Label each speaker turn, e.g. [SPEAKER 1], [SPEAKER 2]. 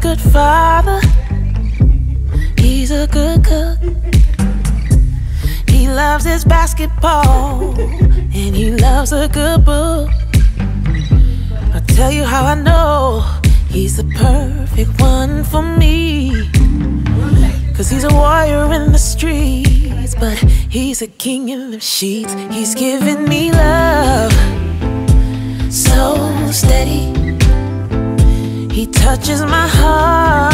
[SPEAKER 1] good father. He's a good cook. He loves his basketball and he loves a good book. I'll tell you how I know he's the perfect one for me. Cause he's a warrior in the streets, but he's a king in the sheets. He's giving me love touches my heart.